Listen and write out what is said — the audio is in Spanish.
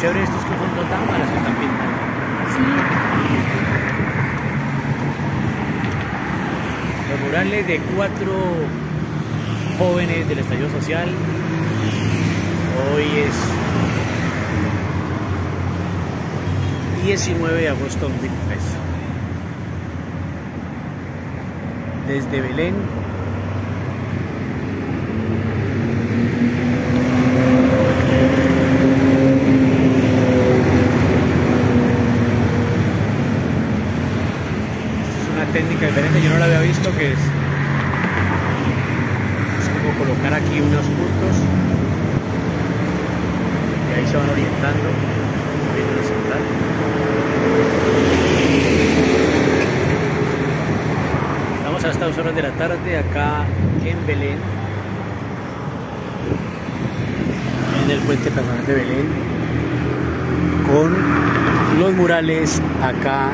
chévere estos que son totámbaras que están pintando. Sí. Los murales de cuatro jóvenes del estallido social. Hoy es 19 de agosto de 2003. Desde Belén técnica diferente, yo no la había visto, que es, como colocar aquí unos puntos. Y ahí se van orientando, Estamos a estas horas de la tarde acá en Belén, en el puente peatonal de Belén, con los murales acá